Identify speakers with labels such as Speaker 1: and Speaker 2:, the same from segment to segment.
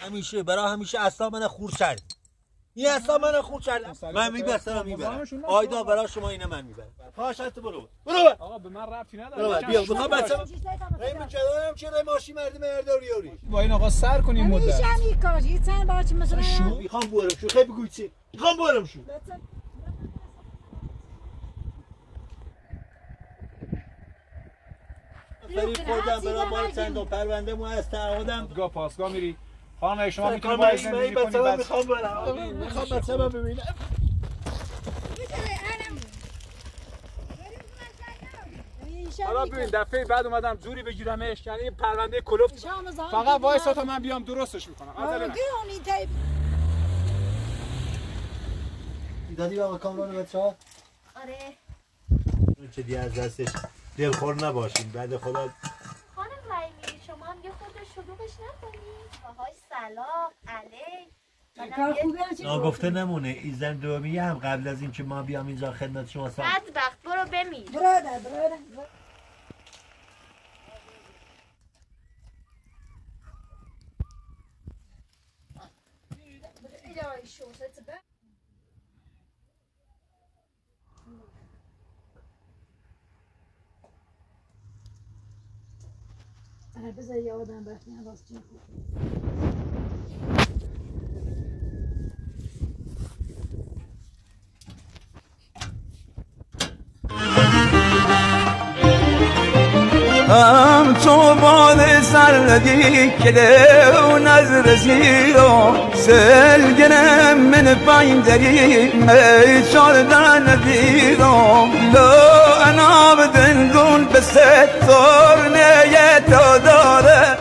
Speaker 1: همیشه برای همیشه اصلا من خور کرد. این اصلا من خور کرد. من میبستم می‌برم. آیدا برای شما اینه من می‌برم. پاشت برو. برو.
Speaker 2: آقا به من ربطی نداره.
Speaker 1: برو بیا می‌خوام بچه. رای می‌کردم چه رای ماشی مردی مرداری یاری
Speaker 2: با این آقا سر کنیم مدت.
Speaker 3: همیشه کار یه چند باچ مثلا
Speaker 1: شو می‌خوام برم شو. خیلی بگوی چی. می‌خوام برم شو. فرید خوردم برای مال چند تا پرونده مو از تعهدم.
Speaker 2: گاه پاسگاه میری. خانم شما می‌تونی
Speaker 1: کامل
Speaker 2: باید زندگی
Speaker 1: بچه
Speaker 2: کنی؟
Speaker 1: من
Speaker 2: بعد
Speaker 1: می‌خوام برم. می‌خوام بچه من ببینم.
Speaker 2: حالا ببین دفعه بعد اومدم جوری بگیرمش یعنی این پرونده کلفت فقط وایسا تا من بیام درستش می‌کنم. نکن.
Speaker 1: دادی بابا کامران بچه ها
Speaker 4: آره
Speaker 1: چه دی از دستش. دلخور نباشین. بعد خدا
Speaker 4: خانم رایمی شما هم یه خود شلوغش نکنید آهای سلام علیک.
Speaker 1: ناگفته نمونه. ایزن دومی هم قبل از اینکه ما بیام اینجا خدمت شما سلام
Speaker 4: بدبخت برو بمیر.
Speaker 3: برادر برادر بذار یادم بخیر راست چی خوب
Speaker 5: هم تو باد سردی کده و نظر زیرو سل گنم من دری ای چاردن ندیرو لو انا بدن دون بست تورنه تو داره.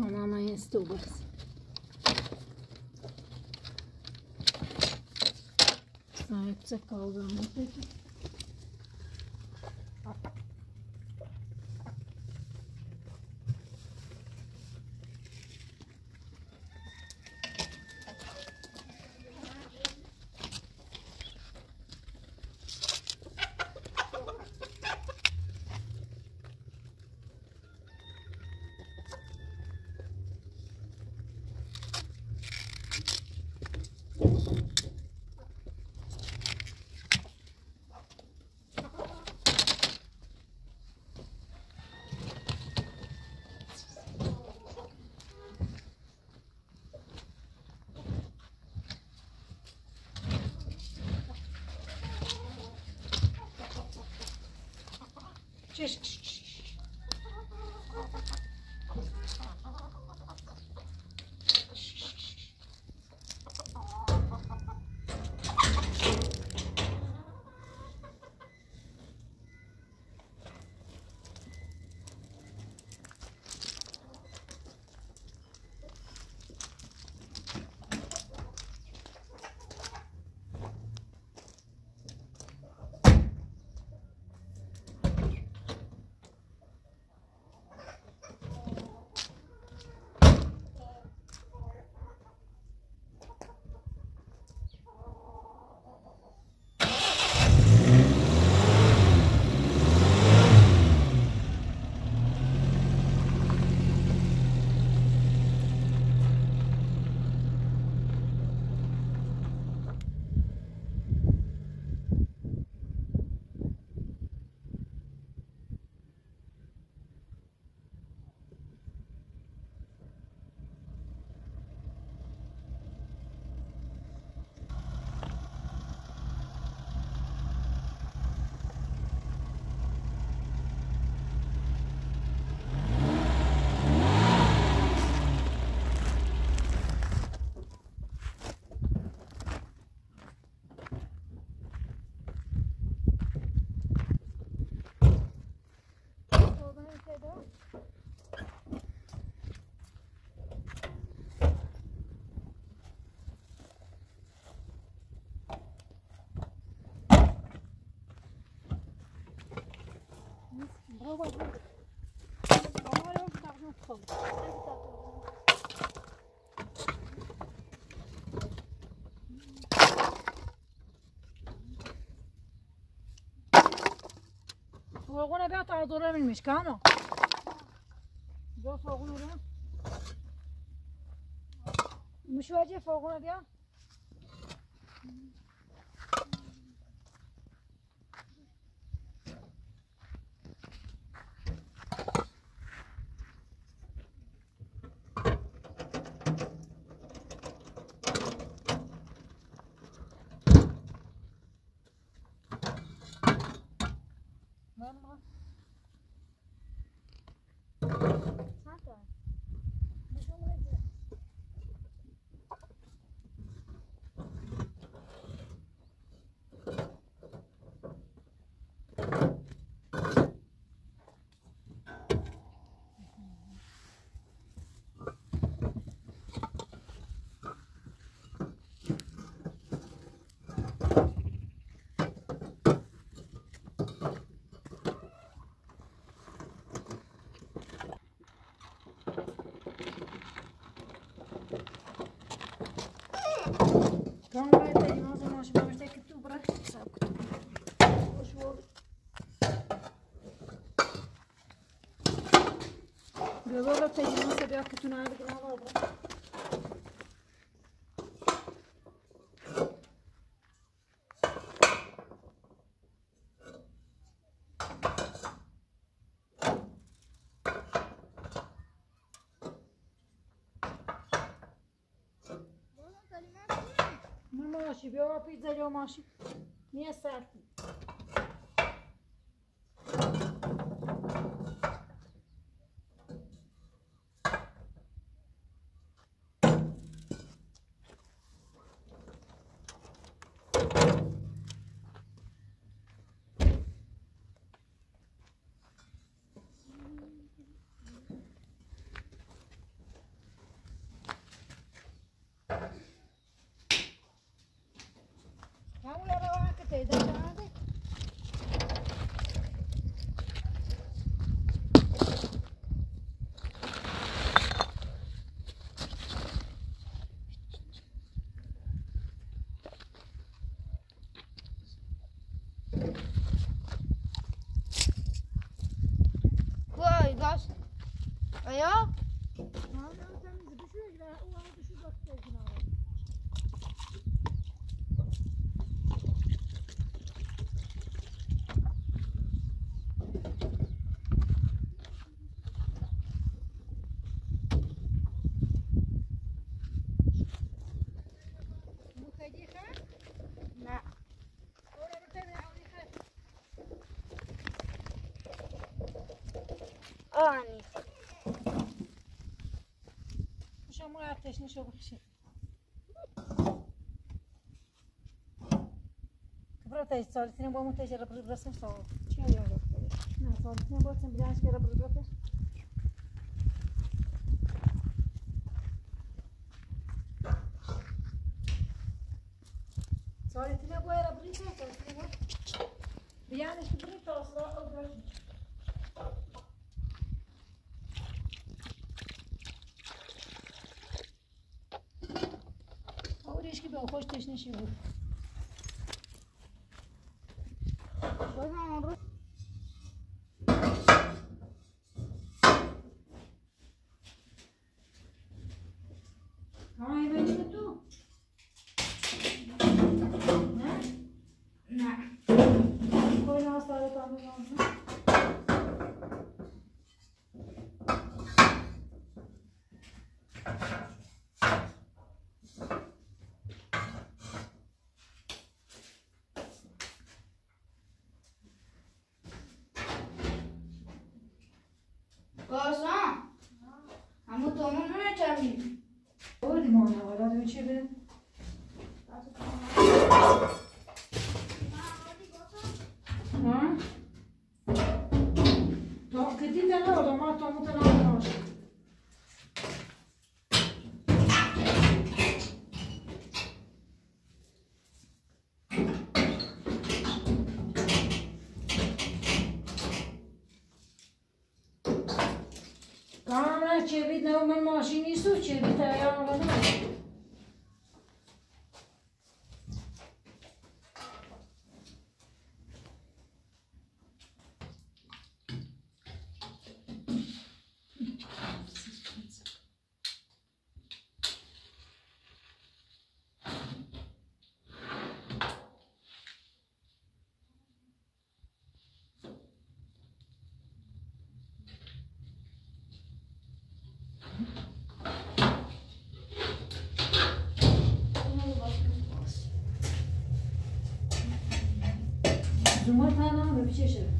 Speaker 3: Come on, my hand still works. Sahipte kaldığımız فرغونه بیا تا دوره من مشکانو بیا فرغونه بیا. مشواجه فرغونه بیا. Dove peggio non sapeva che tu non avevi una roba. Mamma, ci abbiamo la pizza di Omashi. Mi è certo. Ja, ja. on
Speaker 4: uma gata,
Speaker 3: este não chegou a crescer.
Speaker 4: Que
Speaker 3: protege-te, olha, tinha um bom
Speaker 4: montejo, era para os
Speaker 3: braços em sol. Tinha eu, olha. Não, só tinha um bom que era para os. Thank you. Kamera çevit ne o ben maşini su çevit ayağına ne? 他呢？没去是吧？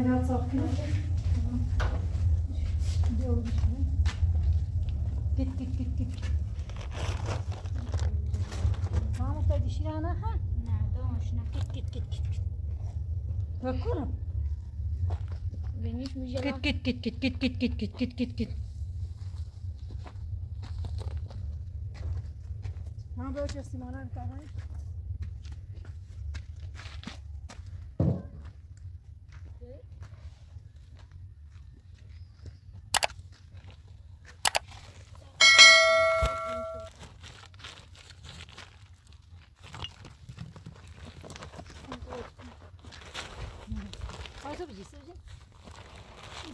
Speaker 3: Olmaya sakıyor? Git git git git. Tamam da dişini ana ha.
Speaker 6: Nerede o şuna?
Speaker 3: Git git git git. Bakıyorum.
Speaker 6: Benim hiç müjde
Speaker 3: Git git git git git git git git git git git. Ha böyle simana bir tane.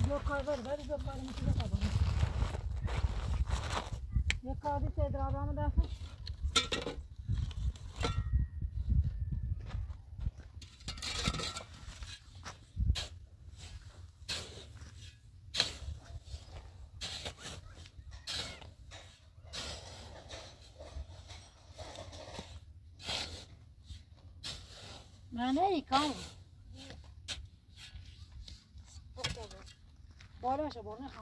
Speaker 3: Yokarlar ver yokların içine kadar. Yokardıysa edradanı dersin.
Speaker 6: Mane yıkan.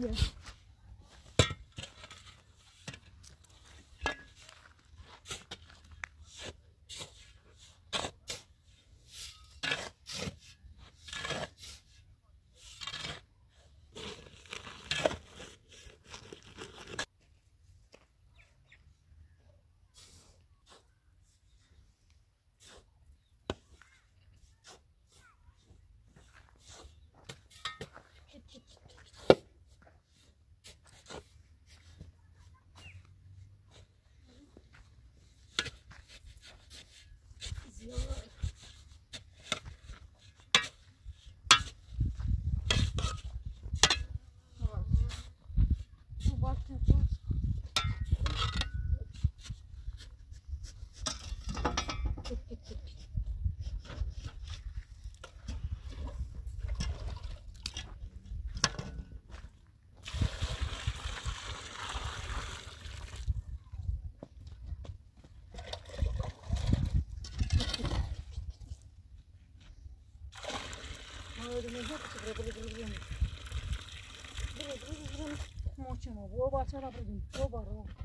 Speaker 6: Yeah. Мочимо, во бачара,
Speaker 3: бо бачара.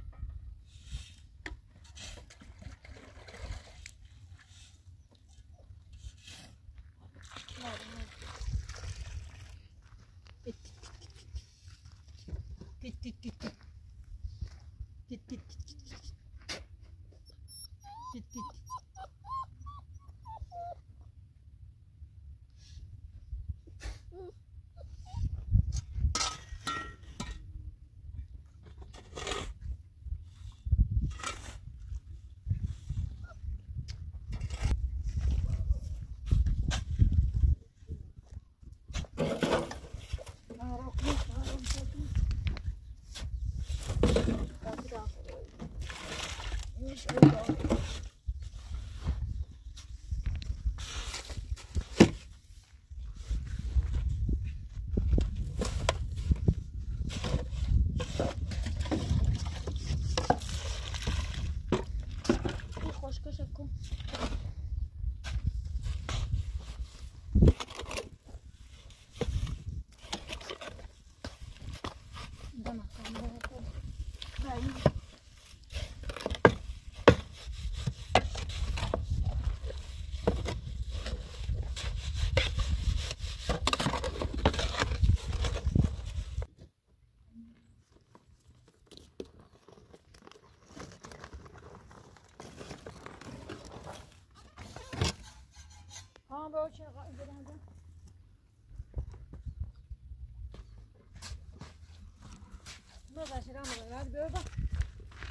Speaker 3: Arkadaşlar ama hadi böyle bak.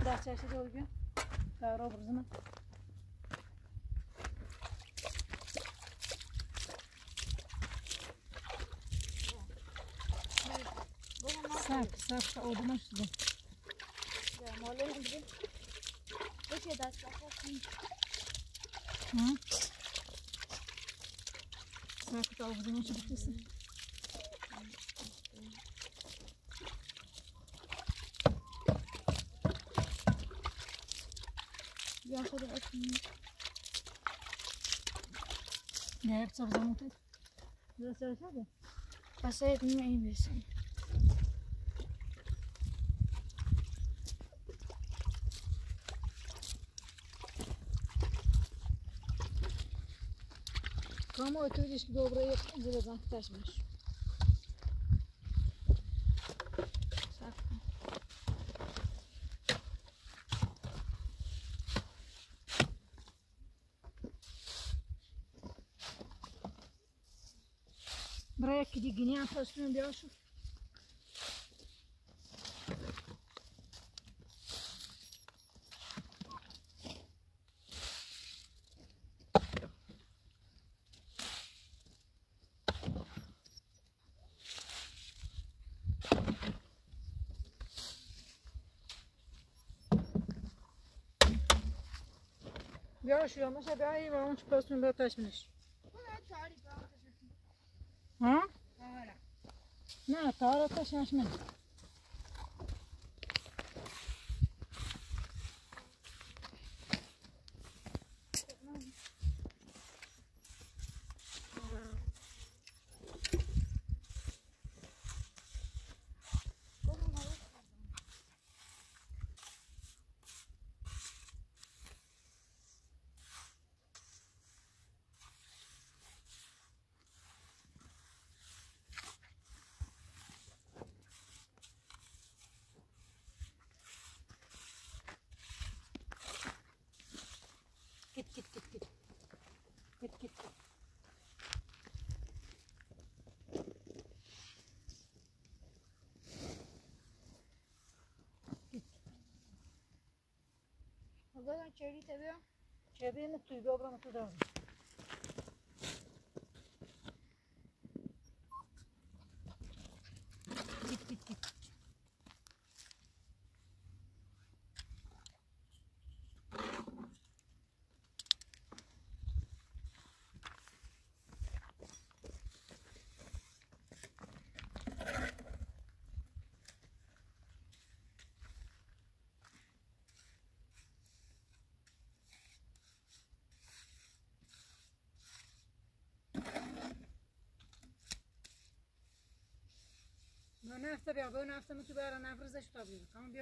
Speaker 3: Daha çarşıda o gün. Daha robruzuna.
Speaker 6: Sak, sak, oduma şurada. Ya,
Speaker 3: molayım bir. Bu şey daha
Speaker 6: saklasın. Hı? Sak,
Speaker 3: oduma şurada. Değer sabzamı tut. Burası öyle
Speaker 6: Pasa etmeye iyi bilsin.
Speaker 3: Кому это видишь доброе, где там пташь Rafa Spindelshoff. Görüşüyor. Mesela daha iyi var. Onun için postunu böyle taşmış. Agora está sem as taşınaşmayın. git git git git. Git git git. Git. Arkadaşlar çevreyi seviyorum. Çevreyi mutlu, bir obra mutlu lazım. نفت بیا به نفت تو بیارن نفرزش تا بیا. کام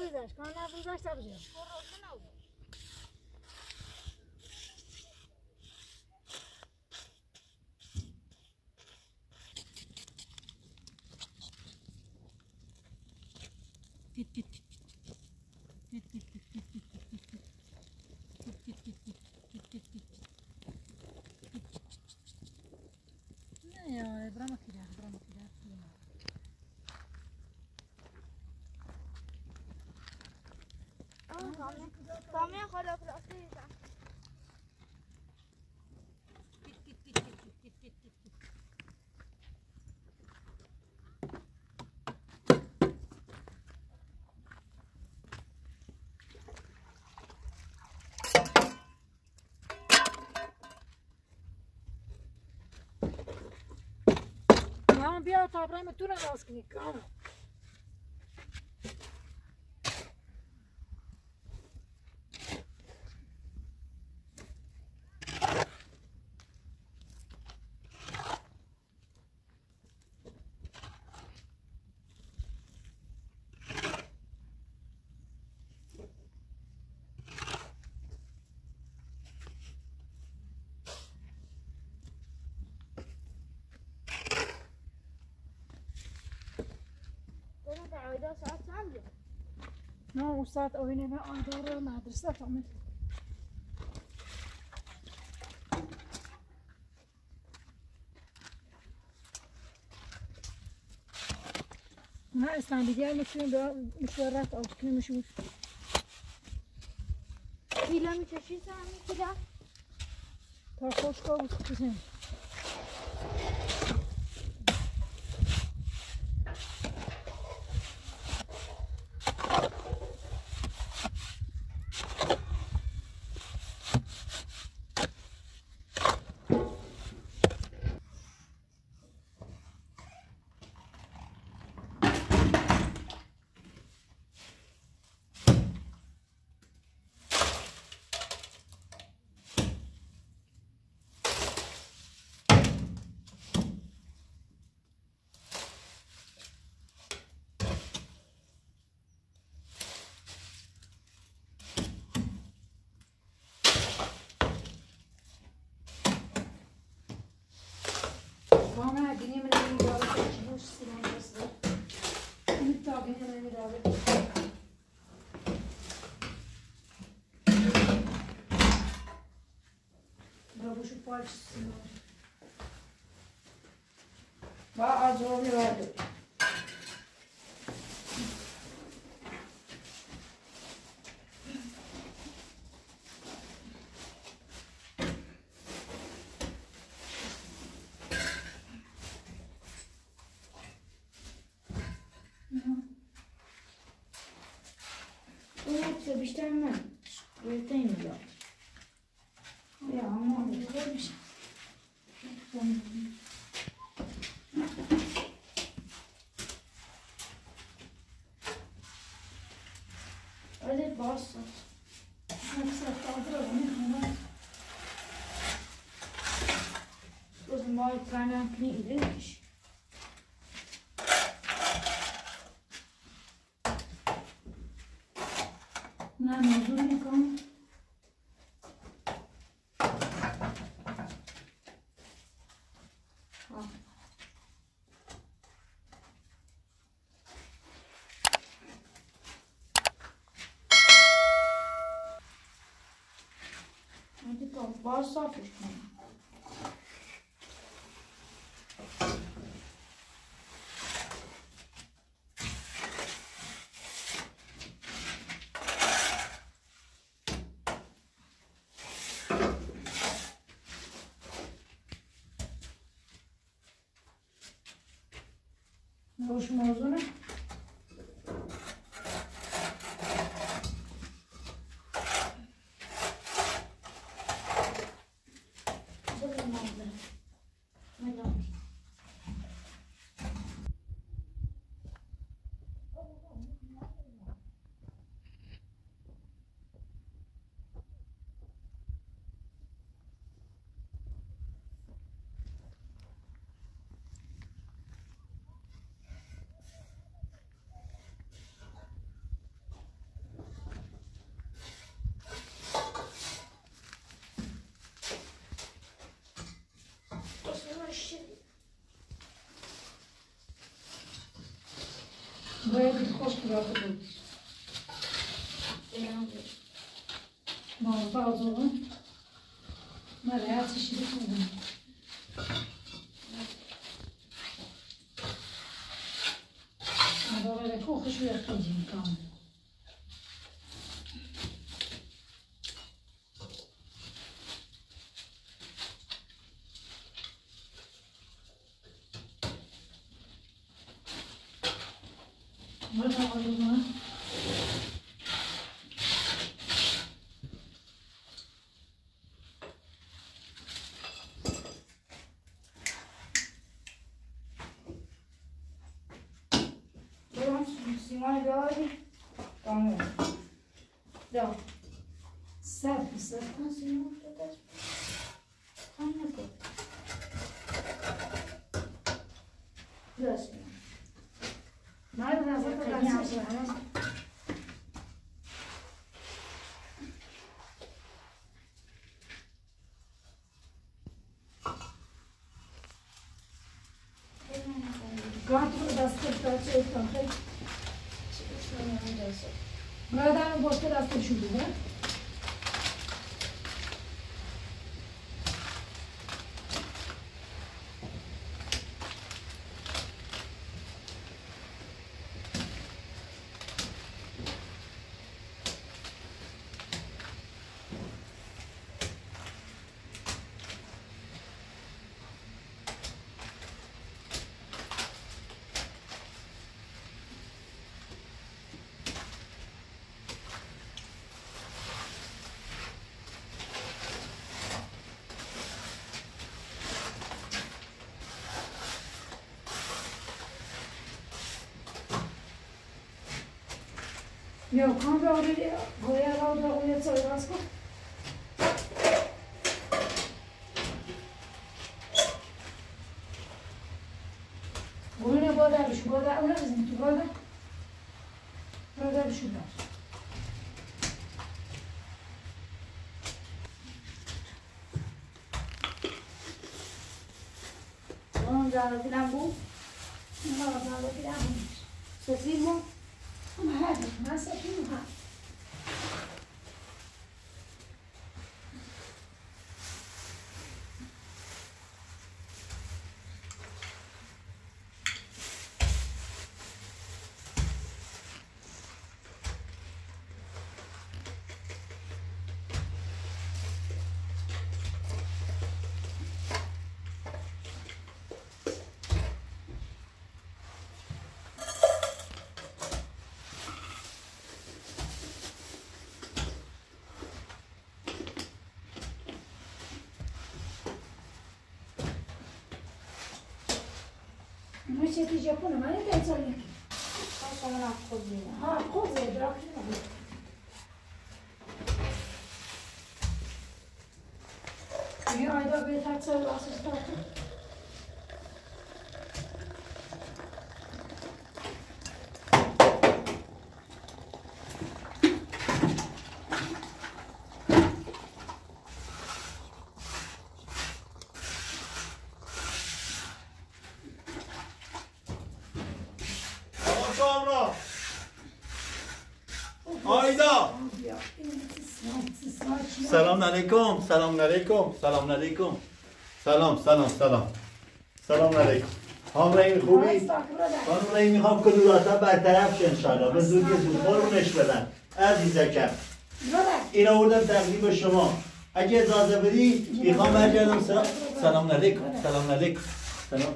Speaker 3: abrigar,
Speaker 4: quando abrir, sabes eu.
Speaker 3: Kamo bia ta vreme tu na raskini, kamo. نه اون ساعت آینه آدار مدرسه فهمید نه اصلا دیگه می‌تونیم به آشکنی مشوار
Speaker 4: Kilo mi çeşit sen mi kilo?
Speaker 3: تا خوش بود Başsın. Bak az
Speaker 6: oluyordu. Unutma bir tane
Speaker 3: Knie English. На мазурником. А. Вот это колбаса фишка. Hoş mu olduğunu. Bırakılır. Mantı az olan. dan atışırız mı? Adamlara kokuşu zien komen. بچه افتان خیلی چه اسمان همین جلسه مردم رو da? Gå jag och dra och jag tar det ska. Gurune boda bish boda bizim tu boda. Boda bish boda.
Speaker 6: اون جانو دیدم بود
Speaker 3: Ma va bene, vediamo.
Speaker 6: سفیدمون
Speaker 3: Ma Noi siete in Giappone, ma io penso che...
Speaker 6: خواستم من خود میدم
Speaker 3: Ah,
Speaker 1: علیکم. سلام علیکم. سلام علیکم. سلام سلام سلام. سلام علیکم. هم رحیم خوبی؟ خانم رحیم می‌خوام کلوراتا برطرف شه انشالله به زودی زود قربونش بدن. عزیزکم. این آوردم تقدیم به شما. اگه اجازه بدی می‌خوام برگردم. سلام. سلام علیکم. سلام علیکم. سلام.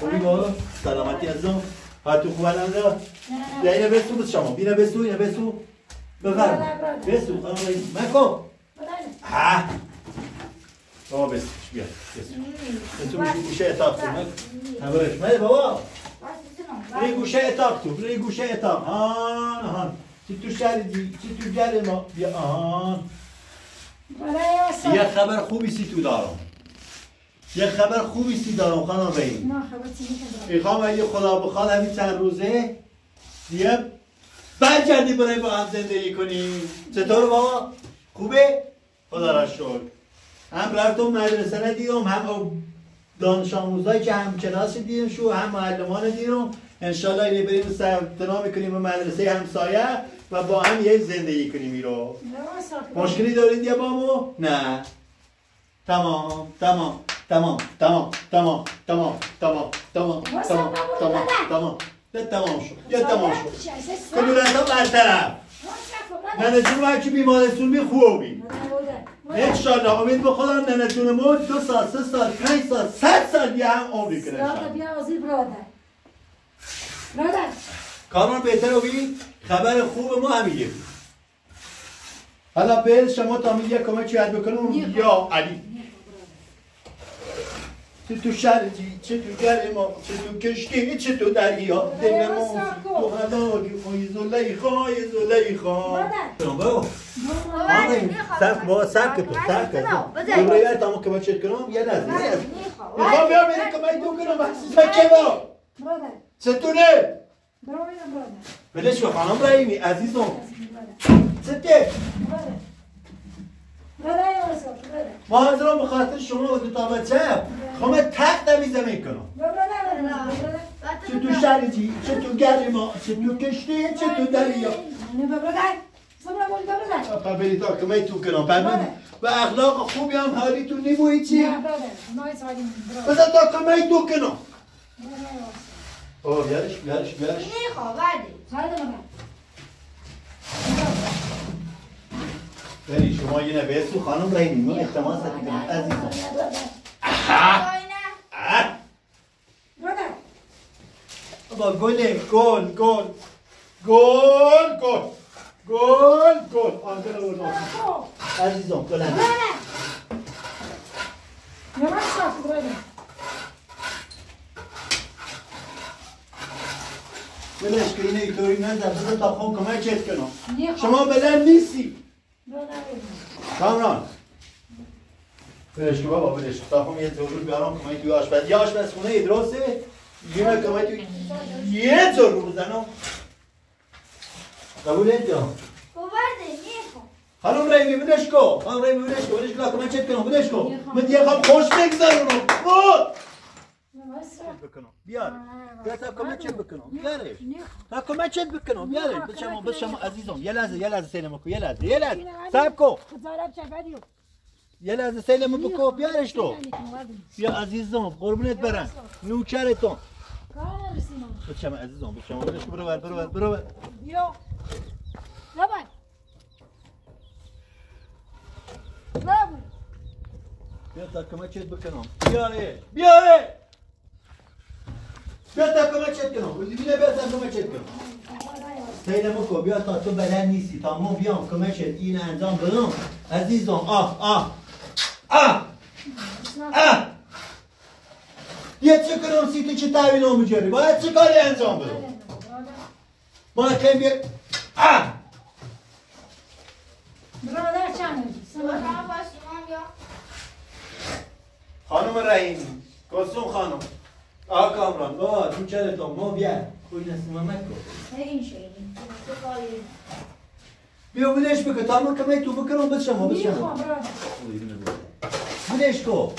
Speaker 1: خوبی بابا سلامتی ازم تو؟ خوب الان را بیا اینو بسو بس شما. بینه بسو اینو بسو. بفرم بسو خانم مکن. ها؟ بابا بسوش بیا تو گوشه اتاق تو نبرش مده بابا. بری گوشه اتاق تو بری گوشه اتاق. آن آن. چی تو دی چی تو گل ما؟ بیا آن. یه خبر خوبی سی تو دارم. یه خبر خوبی سی دارم خانم رئیس. می‌خوام اگه خدا بخواد همین چند روزه دیگه برگردی برای با هم زندگی کنیم. چطور بابا؟ خوبه؟ خدا را شکر. هم رفتم مدرسه ندیدم هم دانش آموزایی که هم کلاس دیدم شو هم معلمان دیدم. انشالله اینه بریم ثبت نام کنیم به مدرسه همسایه و با هم یه زندگی کنیم ایرو. مشکلی دارید یا بامو؟ نه. تمام تمام تمام تمام تمام تمام تمام تمام تمام تمام تمام. نه تمام شد یا تمام شد. کدورت ها برطرف؟ ننتون هر کی بیمارستون بی خوبی انشالله امید به خدا ننتون ما دو سال سه سال پنج سال صد سال یه هم عمری کنه
Speaker 6: بیا آزیر برادر. برادر.
Speaker 1: کارمان بهتر بی. خبر خوب ما همیه حالا به شما تا می یک کمک یاد بکنم یا علی. چه تو شرجی چه تو گرما چه تو کشتی چه تو دریا. دل ما تو حلالی خای زلیخا زلیخا. بابا سرک با سرک تو سرک تو برای تمام که بچه کنم یه لحظه می‌خوام. بیام میرم که من دو
Speaker 6: کنم
Speaker 1: بحثی
Speaker 6: فکر با. ستونه.
Speaker 1: بلش شو خانم رایمی عزیزم. سته حاضران به خاطر شما و متابچه خب تخت نمی زمین کنم چه تو شرجی چه تو گری ما؟ چه تو کشتی؟ چه تو دریا؟ پبری تا که من تو کنم. پبری و اخلاق خوبی هم حالی تو نیموی چی؟ بزن تا که من تو کنم. اوه بیارش بیارش بیارش
Speaker 6: نه سرده بردی
Speaker 1: بری شما یه نبیسو خانم رحیمی ما احتمال ستی کنم عزیزم.
Speaker 6: برادر
Speaker 1: بابا گل گل گل. گل گل. گل گل. آنجا رو بردم عزیزم گل هم
Speaker 6: یواش برادر
Speaker 1: بلش که اینه اینطوری نزد بذار تا خون کمکت کنم.
Speaker 6: نه
Speaker 1: شما بلند نیستی. کامران برش بابا برش تا خب یه طور بیارم کمایی توی آشپز یه آشپز خونه یه درسته؟ یه من کمایی توی یه طور بزنم قبول اینجا خانم رای می بدش کو خانم رای می بدش کو بدش کو من چه کنم. بدش کو من دیگه خواب خوش بگذارم بود بکنم بیار بیا تا کمکت بکنم بیارش تا کمکت بکنم بیارش بشم بشم عزیزم یه لحظه یه لحظه سینما کو یه لحظه یه لحظه صبر کو یه لحظه سینما بکو بیارش تو بیا عزیزم قربونت برم نوکرتون بشم عزیزم بشم برو بر برو بر برو بر
Speaker 6: بیا لبن لبن
Speaker 1: بیا تا کمکت بکنم بیاره بیاره بیا تا کمکت کنم. بیا تا کمکت کنم. سینما کو بیا تا تو بلد نیستی. تا ما بیام کمکت این انجام بدم. عزیزم. آه آه. آه. آه. یه چه کنم سی تو چه تحویل هم بجاری باید چه کاری انجام بدم؟ ما خیلی بیا. آه.
Speaker 6: برادر چند
Speaker 1: خانم رحیم کسوم خانم. Al Kamran, va, tu çare tamam ya. Koyunasın mamak ko. Sayın şeyin. بیا بودش بکن تا من کمی تو بکنم بچم
Speaker 6: و بچم
Speaker 1: بودش کو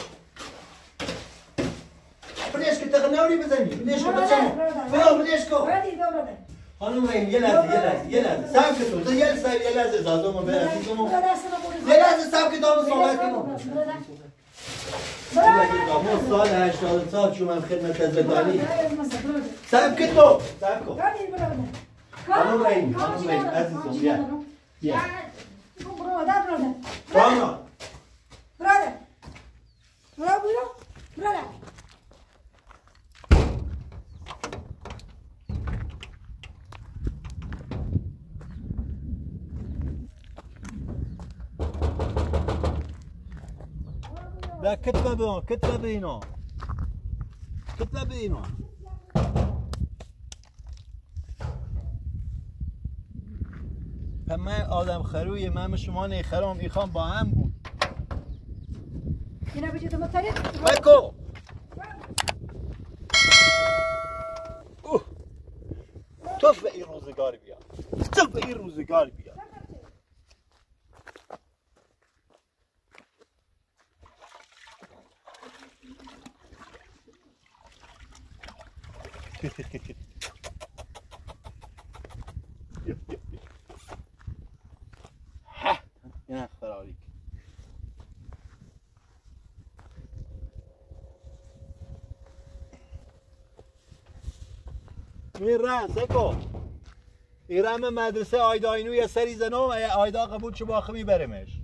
Speaker 1: بودش که تغنوری بزنی بودش که بچه بچم بیا بودش کو خانم هیم یه لحظه یه لحظه یه لحظه سب که تو یه لحظه یه لحظه زادو ما
Speaker 6: برسی تو
Speaker 1: یه لحظه سب که دامو صحبت کنم قاموس سال 80 سال شو من خدمة الزبداني سايب
Speaker 6: كتو سايبكو
Speaker 1: قانون رين قانون رين عزيزهم يا يا
Speaker 6: برادر برادر برادر برادر
Speaker 1: لا كتبه بون كتبه بينو كتبه بينو من آدم خروی من شما نیخرام ایخوام با هم بود.
Speaker 6: اینا بجید تاریخ
Speaker 1: بکو تو به این روزگار بیا. تو به این روزگار بیا نه فراری میرن سکو. ایرم مدرسه آیداینو یه سری زنم آیدا قبول چه باخه میبرمش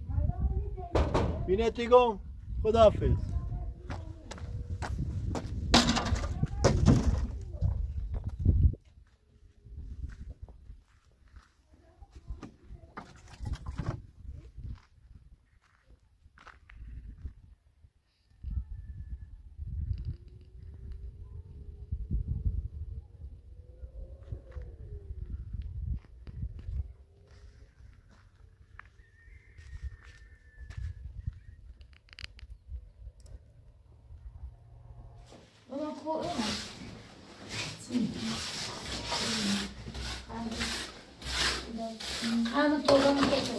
Speaker 6: 过饿吗？嗯，嗯，那么。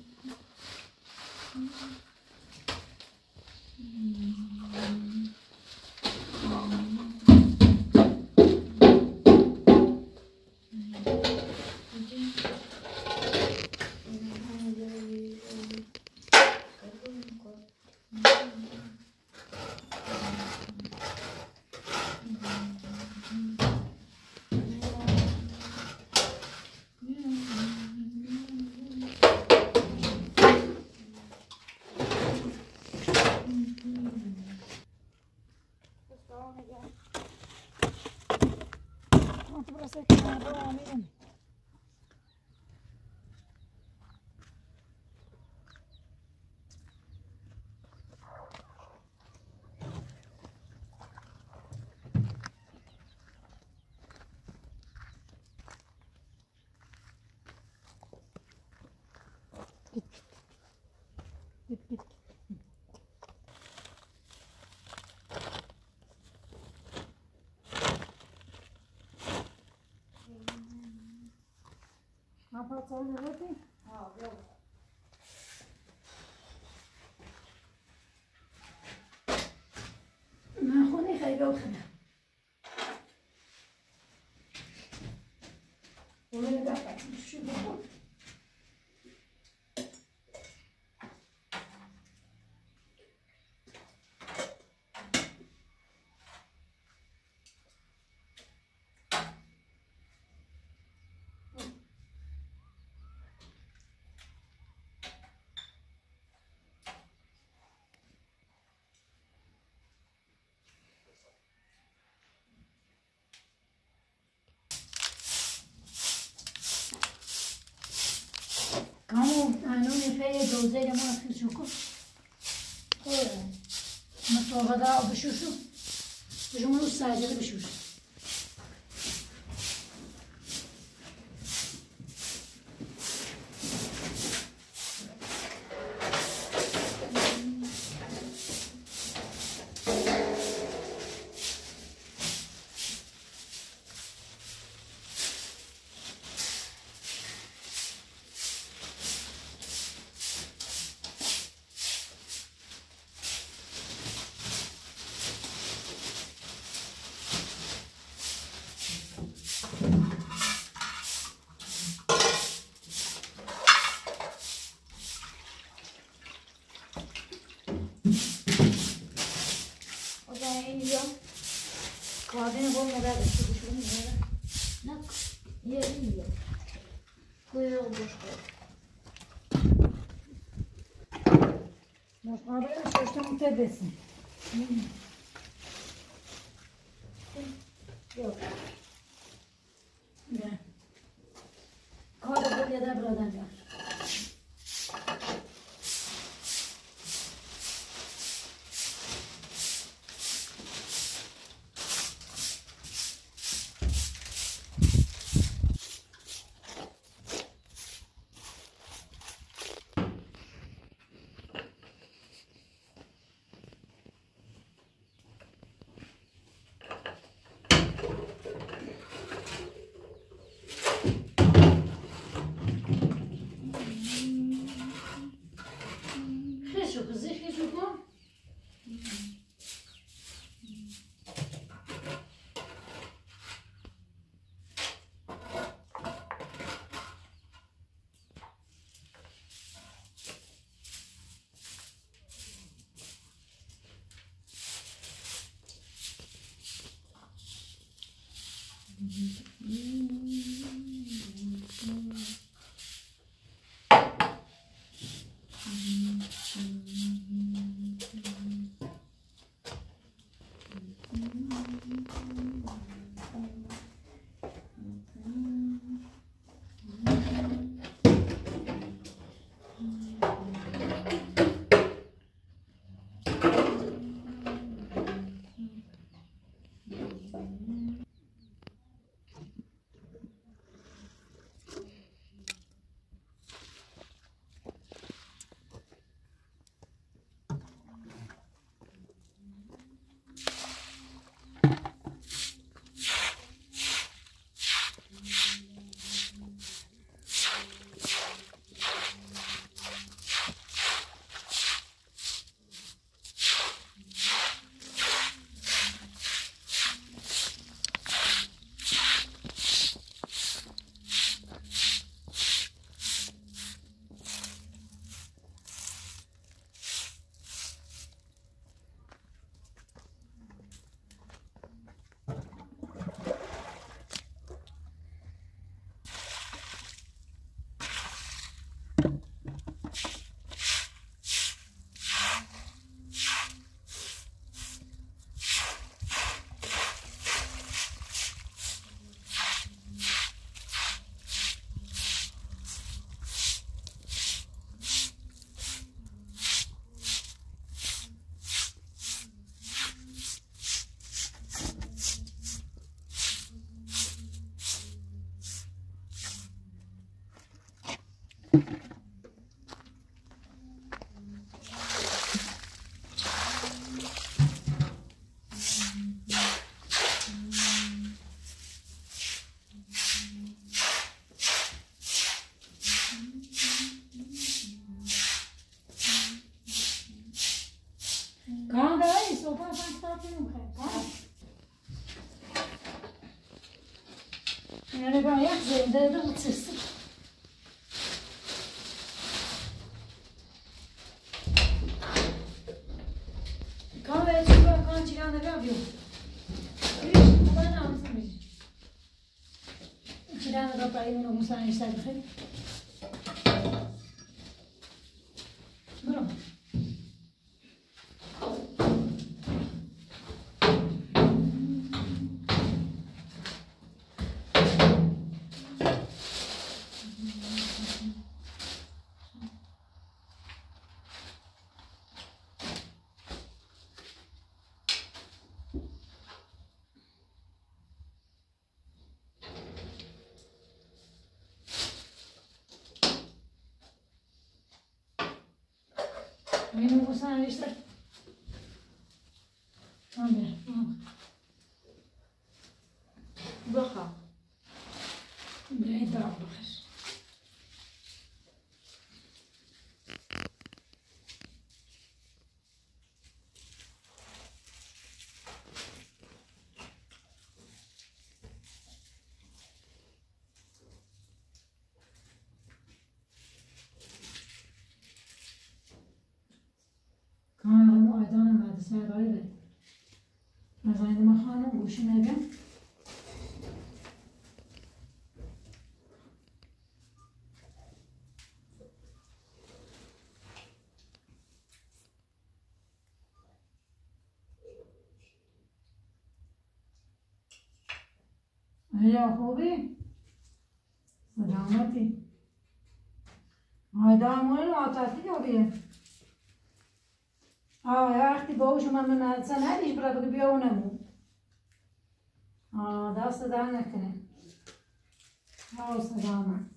Speaker 6: Apa tolong roti? Wel. Maar oh, nou, gewoon ik ga je wel gaan. Hoe wil ik dat?
Speaker 3: goed. ایه دوزه ایه مانا خیل شو
Speaker 6: کن خوره مطابه دا بشوشو بشو منو
Speaker 3: سایده Araya çoştan tebesin.
Speaker 6: Yok.
Speaker 3: Ne?
Speaker 6: Kaldı ya da buradan.
Speaker 3: Merhaba, yak zeyde de staan
Speaker 6: je
Speaker 3: stijf begin. mí me gustan estas سرداری داریم نزنید ما خانم گوشی میگم یا خوبی؟ سلامتی آیده همون آتاتی یا بیه؟ من اصلا ندیش برای بگه بیا اونمو آه نکنه آه سلامت